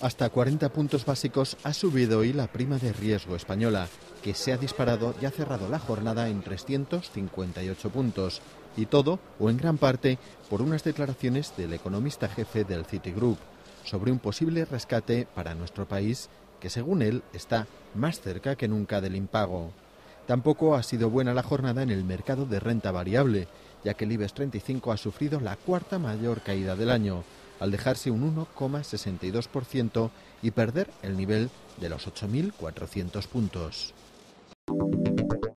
Hasta 40 puntos básicos ha subido hoy la prima de riesgo española, que se ha disparado y ha cerrado la jornada en 358 puntos, y todo, o en gran parte, por unas declaraciones del economista jefe del Citigroup sobre un posible rescate para nuestro país que, según él, está más cerca que nunca del impago. Tampoco ha sido buena la jornada en el mercado de renta variable, ya que el IBEX 35 ha sufrido la cuarta mayor caída del año, al dejarse un 1,62% y perder el nivel de los 8.400 puntos.